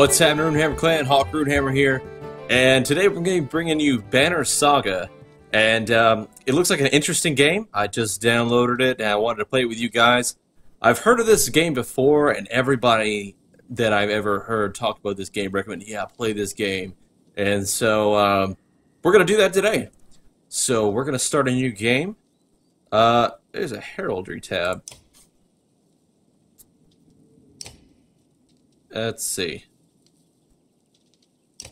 What's happening, Runehammer Clan? Hawk Runehammer here, and today we're going to be bringing you Banner Saga, and um, it looks like an interesting game. I just downloaded it, and I wanted to play it with you guys. I've heard of this game before, and everybody that I've ever heard talk about this game recommend, yeah, play this game, and so um, we're going to do that today. So we're going to start a new game. Uh, there's a heraldry tab. Let's see.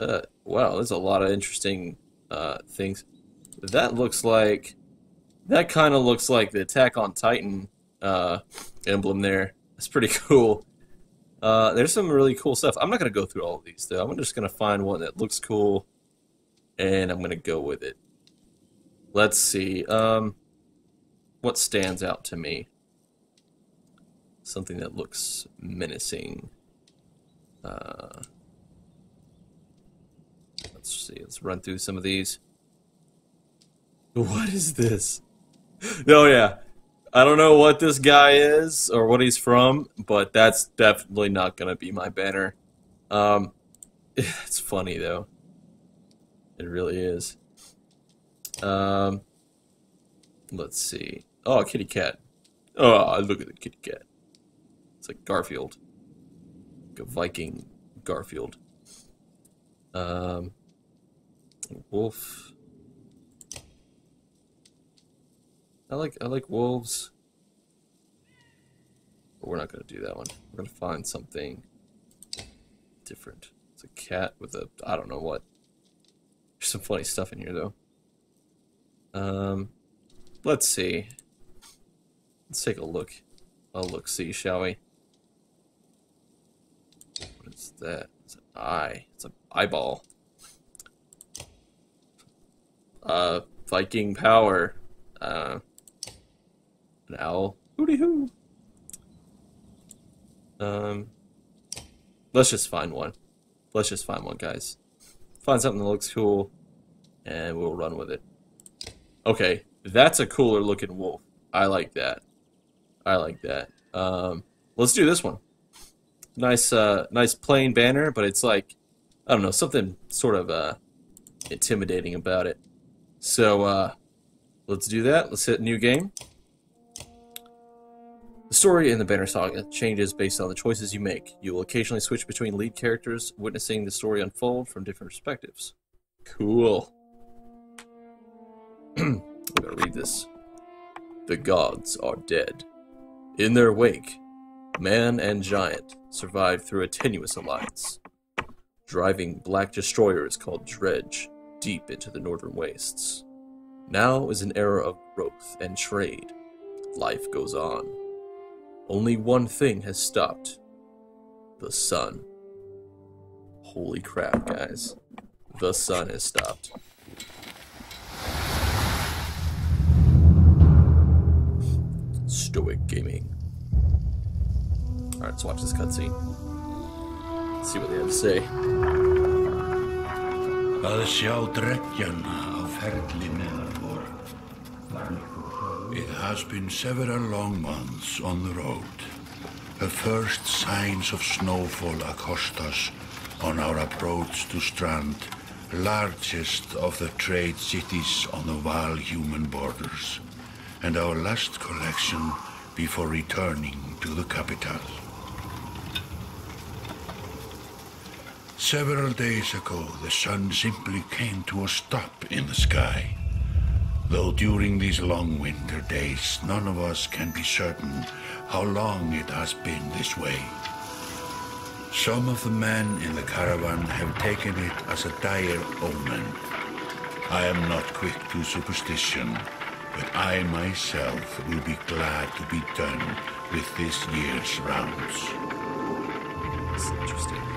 Uh, wow, there's a lot of interesting uh, things. That looks like... That kind of looks like the Attack on Titan uh, emblem there. That's pretty cool. Uh, there's some really cool stuff. I'm not going to go through all of these, though. I'm just going to find one that looks cool, and I'm going to go with it. Let's see. Um, what stands out to me? Something that looks menacing. Uh, let's see. Let's run through some of these. What is this? Oh yeah, I don't know what this guy is or what he's from, but that's definitely not gonna be my banner. Um, it's funny though. It really is. Um, let's see. Oh, kitty cat. Oh, look at the kitty cat. It's like Garfield. Like a Viking Garfield. Um, wolf. I like I like wolves. But we're not gonna do that one. We're gonna find something different. It's a cat with a I don't know what. There's some funny stuff in here though. Um, let's see. Let's take a look. A look see, shall we? What is that? It's an eye. It's an eyeball. Uh, Viking power. Uh, an owl. Hooty hoo. Um, let's just find one. Let's just find one, guys. Find something that looks cool, and we'll run with it. Okay, that's a cooler looking wolf. I like that. I like that. Um, let's do this one. Nice, uh, nice plain banner, but it's like, I don't know, something sort of uh, intimidating about it. So, uh, let's do that. Let's hit new game. The story in the Banner Saga changes based on the choices you make. You will occasionally switch between lead characters, witnessing the story unfold from different perspectives. Cool. I'm gonna read this. The gods are dead. In their wake, man and giant survived through a tenuous alliance, driving black destroyers called Dredge deep into the northern wastes. Now is an era of growth and trade. Life goes on. Only one thing has stopped the sun. Holy crap, guys. The sun has stopped. Stoic Gaming. Alright, let's watch this cutscene. See what they have to say. Að sjá á ferli neðar vor. It has been several long months on the road. The first signs of snowfall accost us on our approach to Strand, largest of the trade cities on the Varl human borders, and our last collection before returning to the capital. Several days ago, the sun simply came to a stop in the sky. Though during these long winter days, none of us can be certain how long it has been this way. Some of the men in the caravan have taken it as a dire omen. I am not quick to superstition, but I myself will be glad to be done with this year's rounds. Interesting.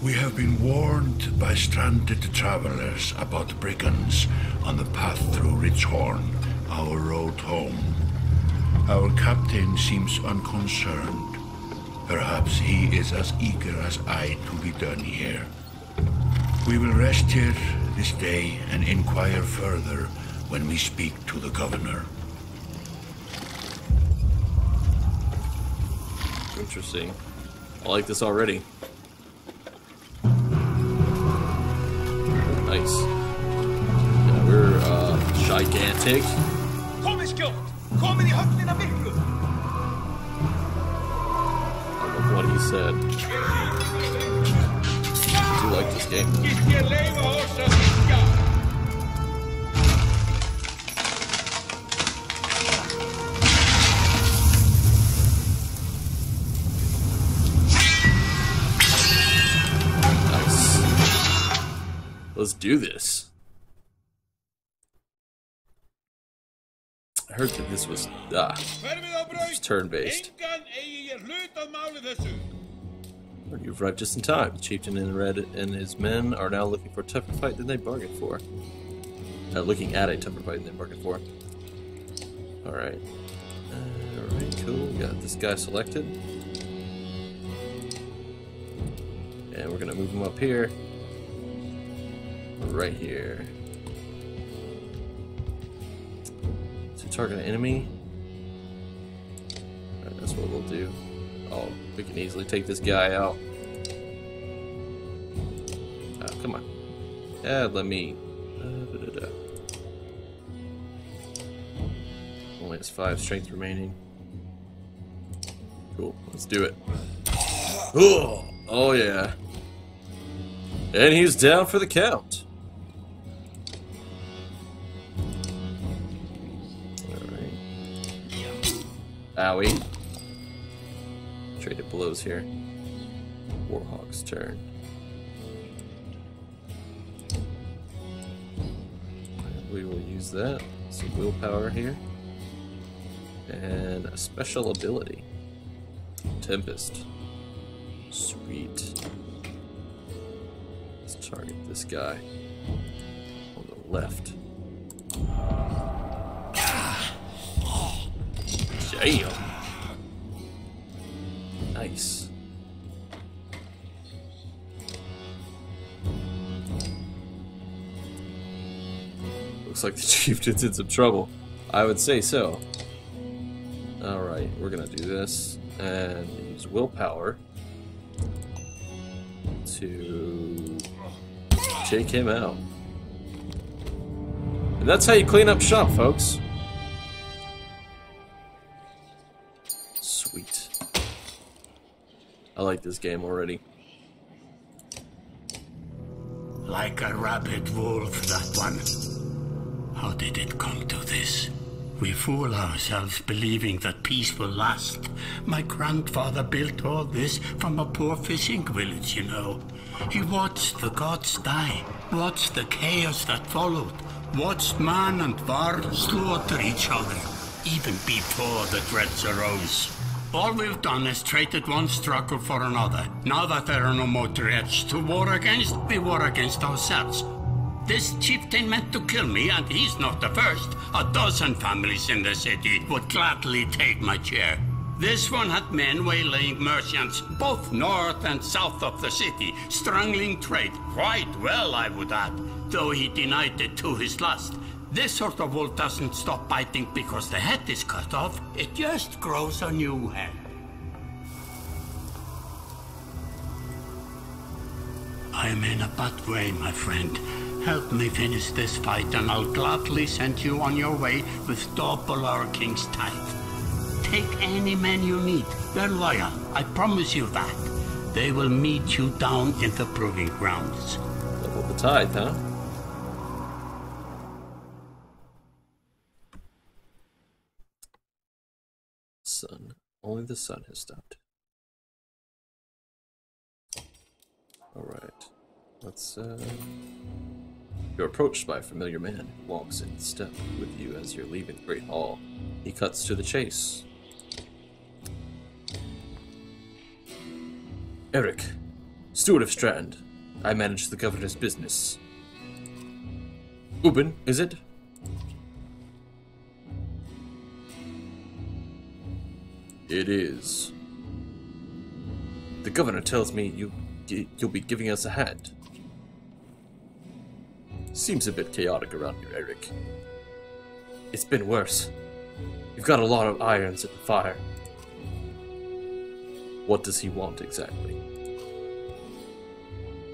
We have been warned by stranded travelers about brigands on the path through Richhorn, our road home. Our captain seems unconcerned. Perhaps he is as eager as I to be done here. We will rest here this day and inquire further when we speak to the governor. Interesting. I like this already. Love what he said. I do like this game. Gitt ég leifa oss að syngja! Nice. Let's do this. Heard that this was ah turn-based. You've arrived just in time. The chieftain in red and his men are now looking for a tougher fight than they bargained for. Uh, looking at a tougher fight than they bargained for. Alright. Alright, cool. We got this guy selected. And we're gonna move him up here. Right here. Target an enemy. Alright, that's what we'll do. Oh, we can easily take this guy out. Oh, come on. Yeah, let me. Uh, da-da-da. Only has five strength remaining. Cool. Let's do it. Oh, oh yeah. And he's down for the count. Ah, Owie. Traded blows here. Warhawk's turn. We will use that. Some willpower here. And a special ability. Tempest. Sweet. Let's target this guy on the left. Damn. Nice. Looks like the chieftain's in some trouble. I would say so. Alright, we're gonna do this and use willpower to take him out. And that's how you clean up shop, folks. I like this game already. Like a rabid wolf, that one. How did it come to this? We fool ourselves believing that peace will last. My grandfather built all this from a poor fishing village, you know. He watched the gods die, watched the chaos that followed, watched man and var slaughter each other, even before the dredge arose. All we've done is traded one struggle for another. Now that there are no more dredge to war against, we war against ourselves. This chieftain meant to kill me, and he's not the first. A dozen families in the city would gladly take my chair. This one had men waylaying merchants, both north and south of the city, strangling trade. Quite well, I would add, though he denied it to his last. This sort of wolf doesn't stop biting because the head is cut off. It just grows a new head. I am in a bad way, my friend. Help me finish this fight, and I'll gladly send you on your way with double our king's tithe. Take any men you need. They're loyal. I promise you that. They will meet you down in the proving grounds. Double the tithe, huh? Sun. Only the sun has stopped. Alright. Let's, uh... You're approached by a familiar man who walks in step with you as you're leaving the Great Hall. He cuts to the chase. Eric, steward of Strand. I manage the governor's business. Ubin, is it? It is. The governor tells me you you'll be giving us a hand. Seems a bit chaotic around here, Eric. It's been worse. You've got a lot of irons at the fire. What does he want exactly?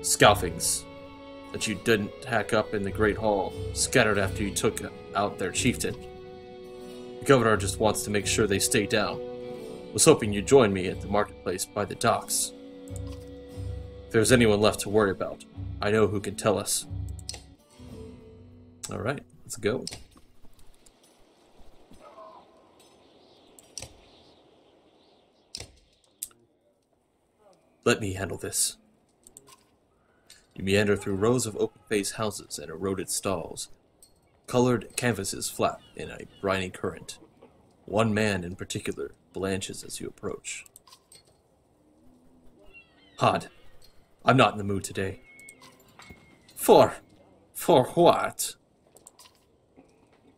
Scalfings that you didn't hack up in the Great Hall, scattered after you took out their chieftain. The governor just wants to make sure they stay down. Was hoping you'd join me at the marketplace by the docks. If there's anyone left to worry about, I know who can tell us. Alright, let's go. Let me handle this. You meander through rows of open-faced houses and eroded stalls. Colored canvases flap in a briny current. One man in particular blanches as you approach. Hod, I'm not in the mood today. For. for what?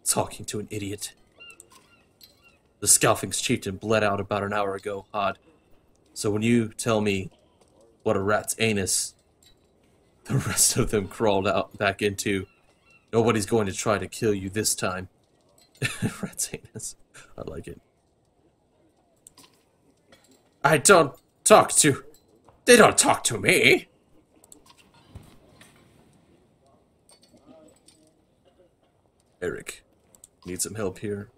Talking to an idiot. The Scalfing's chieftain bled out about an hour ago, Hod. So when you tell me what a rat's anus the rest of them crawled out back into, nobody's going to try to kill you this time. rat's. I like it. I don't talk to. They don't talk to me. Eric, need some help here?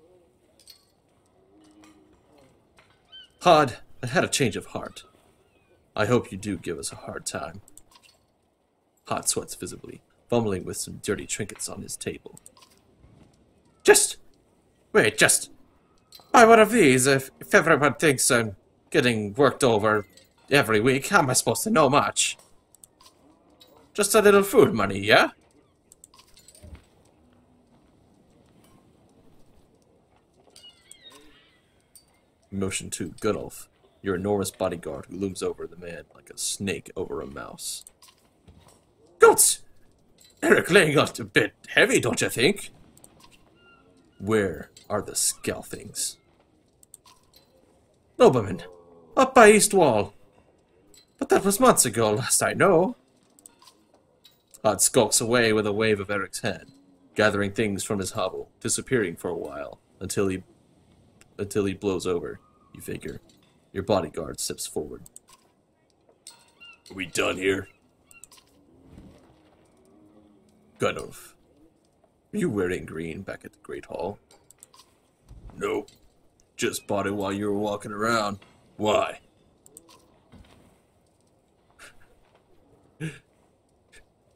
Hod, I had a change of heart. I hope you do give us a hard time. Hod sweats visibly, fumbling with some dirty trinkets on his table. Just. Wait, just. Buy one of these if, if everyone thinks I'm getting worked over every week. How am I supposed to know much? Just a little food money, yeah? Motion to Gunnulf, your enormous bodyguard who looms over the man like a snake over a mouse. Goats! Eric laying out a bit heavy, don't you think? Where are the Scalfings? Nobleman, up by East Wall. But that was months ago, last I know. Hod skulks away with a wave of Eric's hand, gathering things from his hovel, disappearing for a while until he until he blows over. You figure. Your bodyguard steps forward. Are we done here? Gunnulf. You wearing green back at the Great Hall? Nope. Just bought it while you were walking around. Why?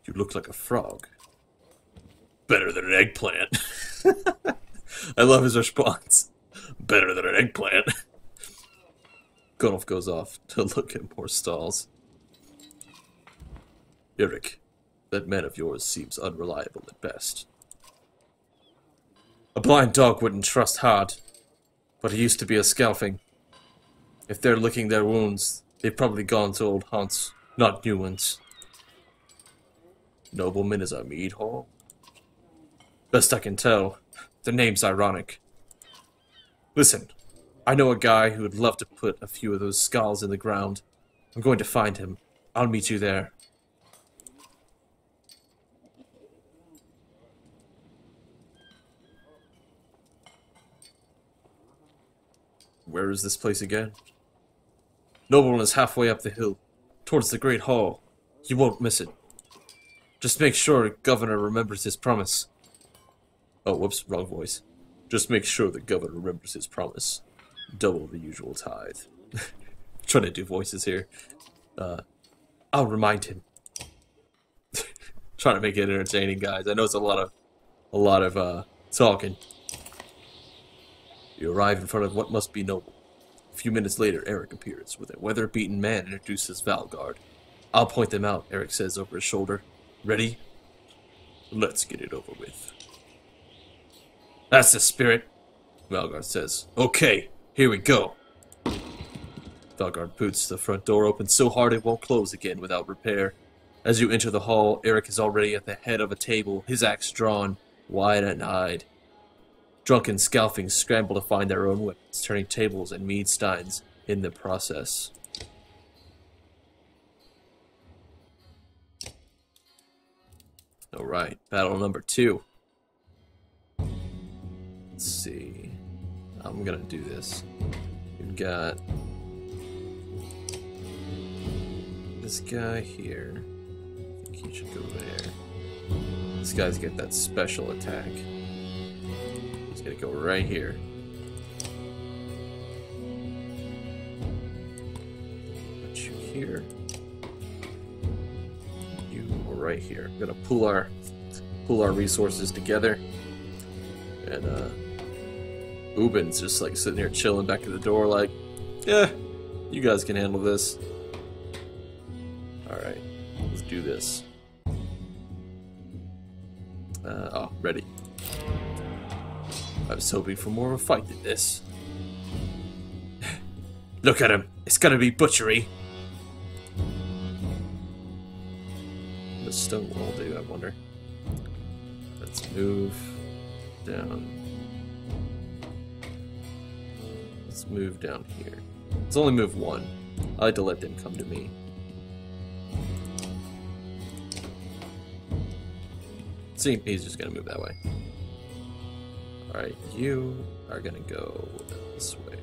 You look like a frog. Better than an eggplant. I love his response. Better than an eggplant. Gunnulf goes off to look at more stalls. Eric, that man of yours seems unreliable at best. A blind dog wouldn't trust Hod, but he used to be a scalfing. If they're licking their wounds, they've probably gone to old haunts, not new ones. Nobleman is a mead hall? Best I can tell, the name's ironic. Listen, I know a guy who would love to put a few of those skulls in the ground. I'm going to find him. I'll meet you there. Where is this place again? Nobleman is halfway up the hill, towards the Great Hall. You won't miss it. Just make sure the governor remembers his promise. Oh, whoops, wrong voice. Just make sure the governor remembers his promise. Double the usual tithe. Trying to do voices here. Uh, I'll remind him. Trying to make it entertaining, guys. I know it's a lot of, a lot of uh, talking. You arrive in front of what must be noble. A few minutes later, Eric appears with a weather-beaten man and introduces Valgard. I'll point them out, Eric says over his shoulder. Ready? Let's get it over with. That's the spirit, Valgard says. Okay, here we go. Valgard boots the front door open so hard it won't close again without repair. As you enter the hall, Eric is already at the head of a table, his axe drawn, wide-eyed. Drunken scalfings scramble to find their own weapons, turning tables and mead steins in the process. Alright, battle number two. Let's see. I'm gonna do this. We've got this guy here. I think he should go there. This guy's got that special attack. Gonna go right here. Put you here. You right here. I'm gonna pool our pool our resources together. And uh Ubin's just like sitting here chilling back at the door like, yeah, you guys can handle this. Alright, let's do this. Uh, oh, ready. I was hoping for more of a fight than this. Look at him. It's gonna be butchery. What does Stonewall do, I wonder? Let's move down. Let's move down here. Let's only move one. I like to let them come to me. See, he's just gonna move that way. Alright, you are gonna go this way.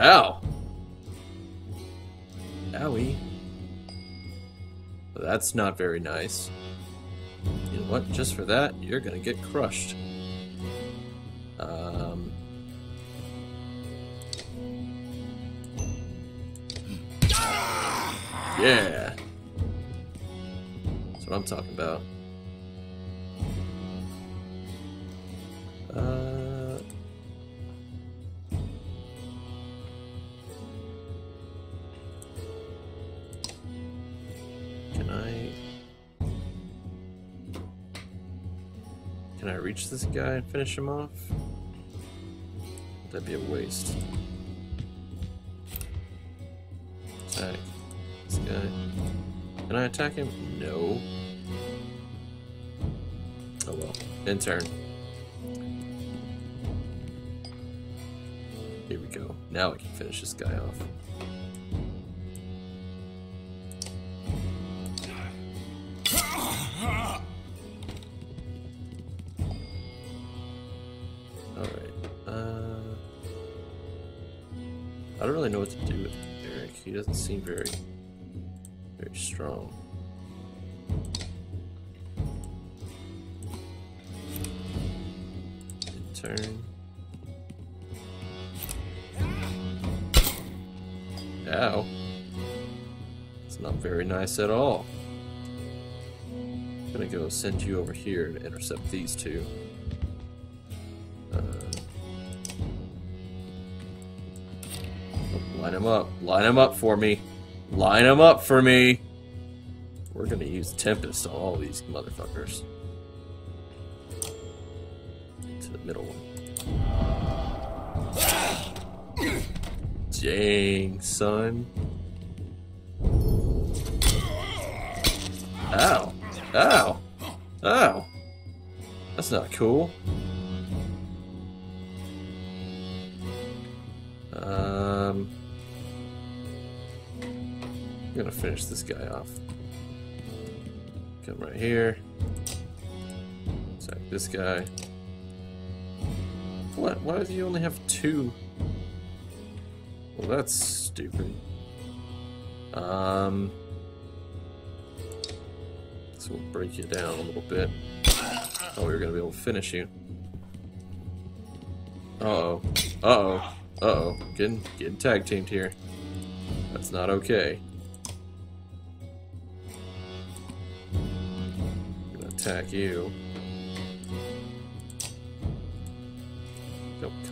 Ow! Owie. That's not very nice. You know what? Just for that, you're gonna get crushed. Um. Yeah. What I'm talking about. Uh. Can I? Can I reach this guy and finish him off? That'd be a waste. Attack this guy. Can I attack him? No. In turn. Here we go. Now I can finish this guy off. Uh, I don't really know what to do with Eric. He doesn't seem very, very strong. Ow. It's not very nice at all. I'm gonna go send you over here to intercept these two. Uh, line them up. Line them up for me. Line them up for me. We're gonna use Tempest on all these motherfuckers. Middle one. Dang, son. Ow. Ow. Ow. That's not cool. Um, I'm gonna finish this guy off. Come right here. Attack this guy. What? Why does he only have two? Well, that's stupid. Um, so we'll break you down a little bit. Oh, we are gonna be able to finish you. Uh oh. Uh oh. Uh oh. Getting getting tag teamed here. That's not okay. I'm gonna attack you.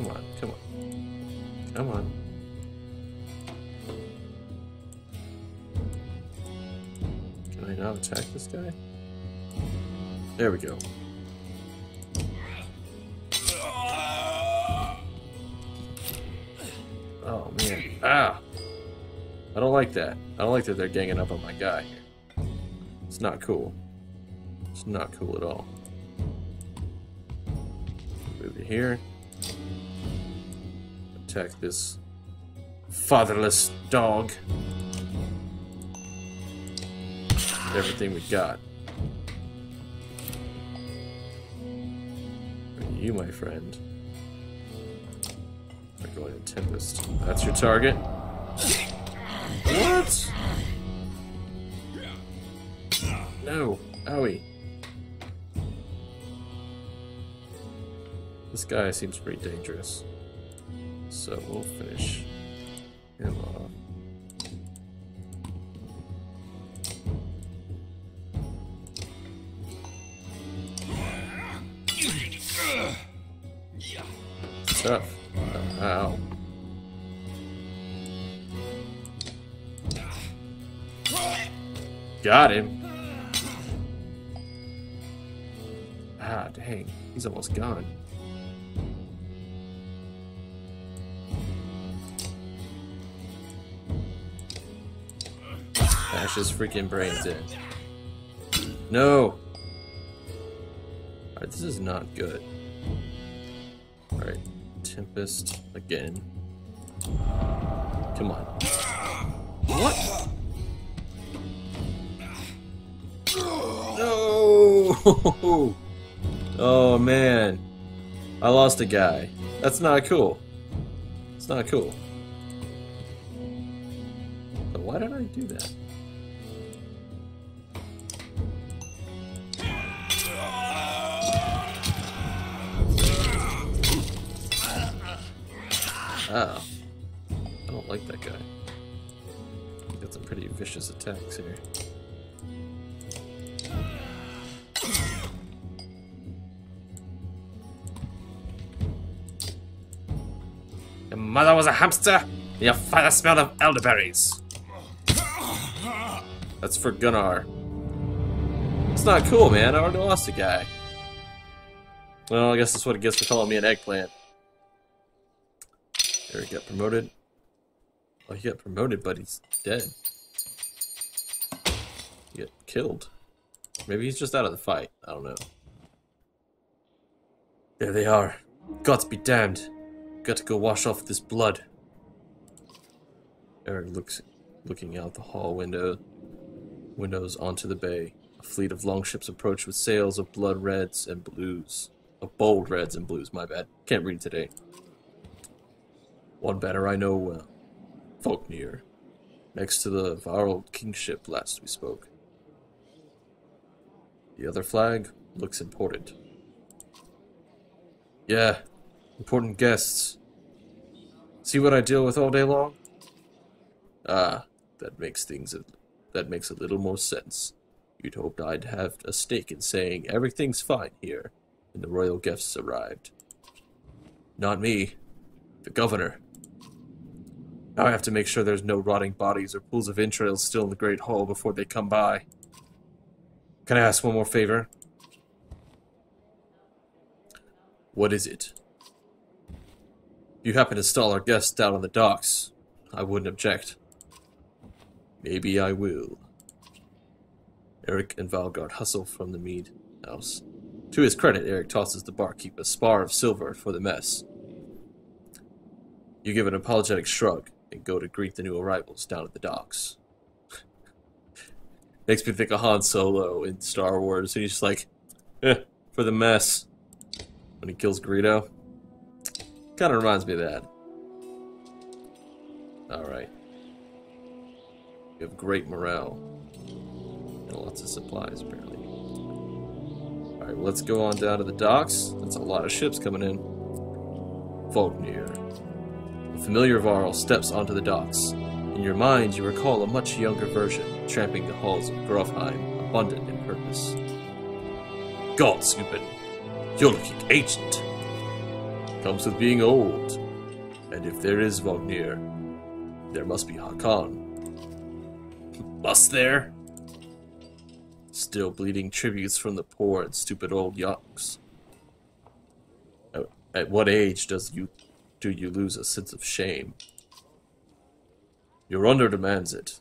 Come on, come on. Come on. Can I not attack this guy? There we go. Oh man. Ah! I don't like that. I don't like that they're ganging up on my guy. It's not cool. It's not cool at all. Move it here. Attack this fatherless dog. Everything we got. You, my friend. We're going to Tempest. That's your target. What? No. Owie. This guy seems pretty dangerous. So we'll finish him off. Tough. Ow. Got him. Ah, dang. He's almost gone. Bash his freaking brains in. No! Alright, this is not good. Alright, Tempest again. Come on. What? No! Oh man. I lost a guy. That's not cool. It's not cool. But why did I do that? Oh. I don't like that guy. Got some pretty vicious attacks here. Your mother was a hamster, and your father smelled of elderberries. That's for Gunnar. It's not cool, man. I already lost a guy. Well, I guess that's what it gets for calling me an eggplant. He got promoted. Oh, he got promoted, but he's dead. He got killed. Maybe he's just out of the fight. I don't know. There they are. Gods be damned. Got to go wash off this blood. Eric looks, looking out the hall window, windows onto the bay. A fleet of longships approach with sails of blood reds and blues. Of bold reds and blues, my bad. Can't read today. One banner I know well. Folknir. Next to the Varl kingship last we spoke. The other flag looks important. Yeah, important guests. See what I deal with all day long? Ah, that makes things a, that makes a little more sense. You'd hoped I'd have a stake in saying everything's fine here, and the royal guests arrived. Not me, the governor. Now I have to make sure there's no rotting bodies or pools of entrails still in the Great Hall before they come by. Can I ask one more favor? What is it? If you happen to stall our guests down on the docks, I wouldn't object. Maybe I will. Eric and Valgard hustle from the mead house. To his credit, Eric tosses the barkeep a spar of silver for the mess. You give an apologetic shrug and go to greet the new arrivals down at the docks. Makes me think of Han Solo in Star Wars. He's just like, eh, for the mess. When he kills Greedo. Kind of reminds me of that. Alright. You have great morale. And lots of supplies, apparently. Alright, well, let's go on down to the docks. That's a lot of ships coming in. Vognir. Familiar Varl steps onto the docks. In your mind, you recall a much younger version, tramping the halls of Grofheim, abundant in purpose. God, Snoopin, you're looking ancient. Comes with being old. And if there is Vognir, there must be Hakon. Must there? Still bleeding tributes from the poor and stupid old yonks. At, at what age does you do you lose a sense of shame? Your honor demands it.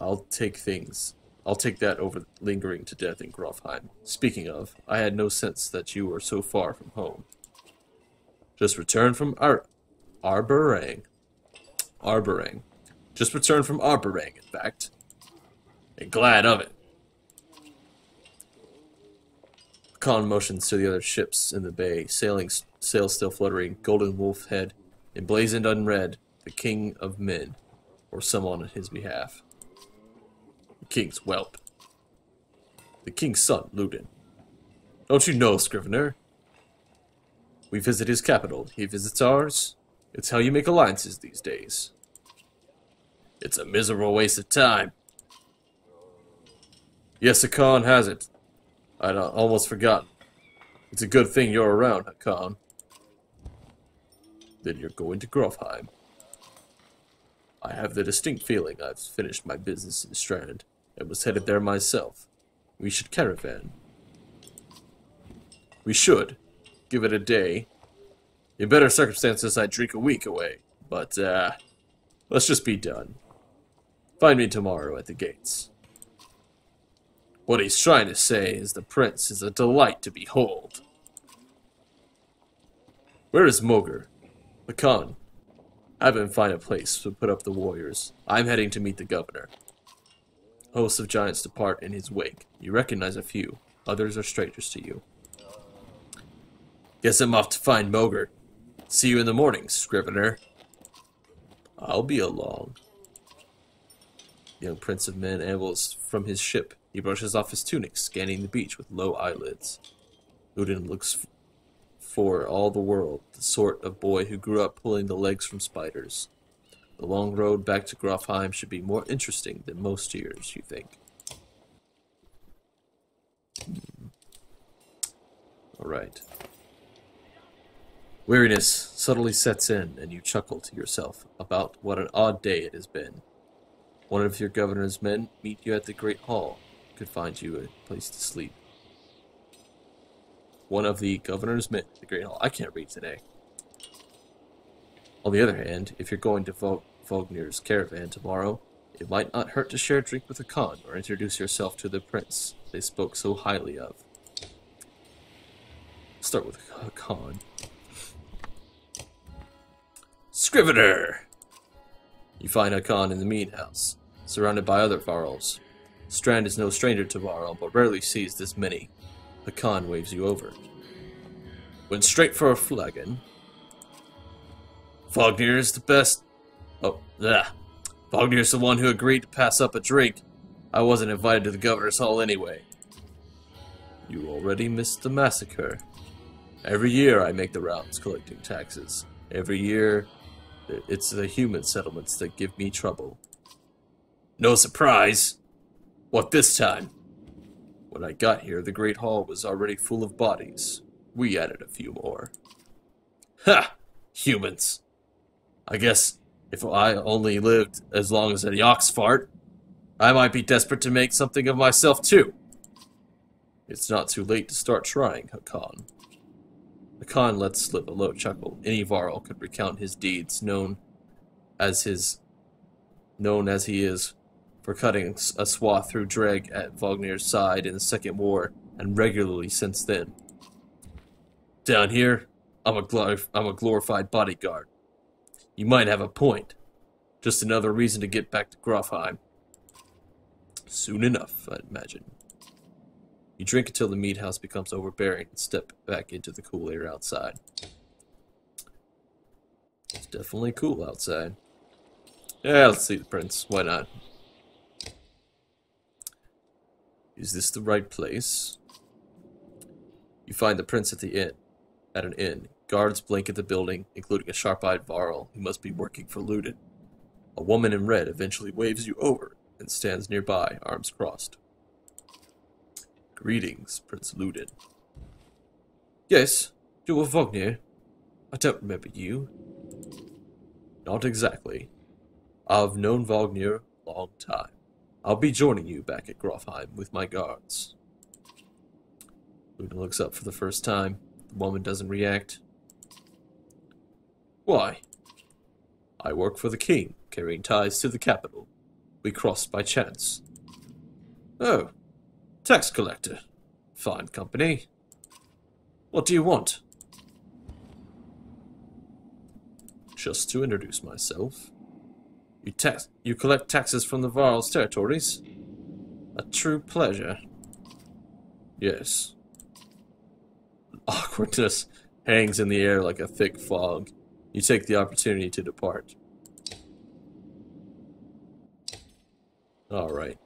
I'll take things. I'll take that over lingering to death in Grofheim. Speaking of, I had no sense that you were so far from home. Just returned from Ar- Arberrang. Arberrang. Just returned from Arberrang, in fact. And glad of it. Khan motions to the other ships in the bay, sailing sails still fluttering. Golden Wolf Head emblazoned in red, the king of men, or someone on his behalf. The king's whelp. The king's son, Ludin. Don't you know, Scrivener? We visit his capital, he visits ours. It's how you make alliances these days. It's a miserable waste of time. Yes, Hakon has it. I'd almost forgotten. It's a good thing you're around, Hakon. Then you're going to Grofheim. I have the distinct feeling I've finished my business in Strand, and was headed there myself. We should caravan. We should. Give it a day. In better circumstances, I'd drink a week away. But, uh, let's just be done. Find me tomorrow at the gates. What he's trying to say is the prince is a delight to behold. Where is Mogr? Khan. Have him find a place to put up the warriors. I'm heading to meet the governor. Hosts of giants depart in his wake. You recognize a few. Others are strangers to you. Guess I'm off to find Mogr. See you in the morning, Scrivener. I'll be along. Young Prince of Men ambles from his ship. He brushes off his tunic, scanning the beach with low eyelids. Ludin looks for all the world the sort of boy who grew up pulling the legs from spiders. The long road back to Grofheim should be more interesting than most years, you think. Hmm. All right. Weariness subtly sets in, and you chuckle to yourself about what an odd day it has been. One of your governor's men meet you at the Great Hall, could find you a place to sleep. One of the governor's men the Great Hall. I can't read today. On the other hand, if you're going to Vog- Vognir's caravan tomorrow, it might not hurt to share a drink with the Khan or introduce yourself to the prince they spoke so highly of. Start with a Khan. Scrivener! You find a Hakon in the mead house, surrounded by other Varls. Strand is no stranger to Varl, but rarely sees this many. Hakon waves you over. Went straight for a flagon. Vognir is the best. Oh, yeah. Vognir's the one who agreed to pass up a drink. I wasn't invited to the governor's hall anyway. You already missed the massacre. Every year I make the rounds collecting taxes. Every year it's the human settlements that give me trouble. No surprise. What this time? When I got here, the Great Hall was already full of bodies. We added a few more. Ha! Humans. I guess if I only lived as long as a ox fart, I might be desperate to make something of myself too. It's not too late to start trying, Hakon. The Khan let slip a low chuckle. Any Varl could recount his deeds, known as his known as he is for cutting a swath through dredge at Vognir's side in the Second War, and regularly since then. Down here, I'm a, I'm a glorified bodyguard. You might have a point. Just another reason to get back to Grofheim. Soon enough, I'd imagine. You drink until the meat house becomes overbearing and step back into the cool air outside. It's definitely cool outside. Yeah, let's see the prince. Why not? Is this the right place? You find the prince at the inn. At an inn. Guards blanket the building, including a sharp-eyed Varl who must be working for Ludin. A woman in red eventually waves you over and stands nearby, arms crossed. Greetings, Prince Ludin. Yes, you are Vognir. I don't remember you. Not exactly. I've known Vognir a long time. I'll be joining you back at Grofheim with my guards. Ludin looks up for the first time. The woman doesn't react. Why? I work for the king, carrying ties to the capital. We crossed by chance. Oh, Tax collector. Fine company. What do you want? Just to introduce myself. You tax you collect taxes from the Varl's territories? A true pleasure. Yes. Awkwardness hangs in the air like a thick fog. you take the opportunity to depart. All right.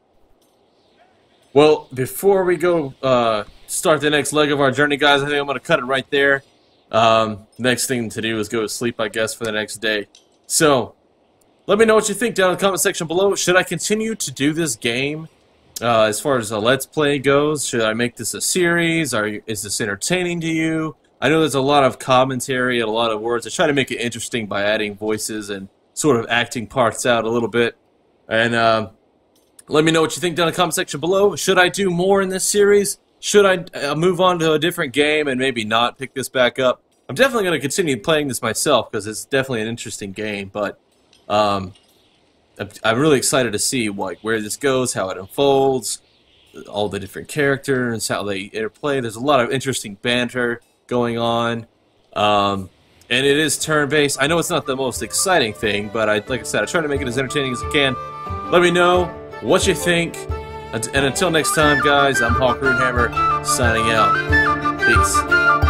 Well, before we go uh, start the next leg of our journey, guys, I think I'm going to cut it right there. Um, next thing to do is go to sleep, I guess, for the next day. So, let me know what you think down in the comment section below. Should I continue to do this game uh, as far as a Let's Play goes? Should I make this a series? Are you, is this entertaining to you? I know there's a lot of commentary and a lot of words. I try to make it interesting by adding voices and sort of acting parts out a little bit. And uh, let me know what you think down in the comment section below. Should I do more in this series? Should I uh, move on to a different game and maybe not pick this back up? I'm definitely going to continue playing this myself because it's definitely an interesting game. But um, I'm, really excited to see like where this goes, how it unfolds, all the different characters, how they interplay. There's a lot of interesting banter going on. Um, and it is turn-based. I know it's not the most exciting thing, but I, like I said, I try to make it as entertaining as I can. Let me know what you think. And until next time, guys, I'm Hawk Runehammer, signing out. Peace.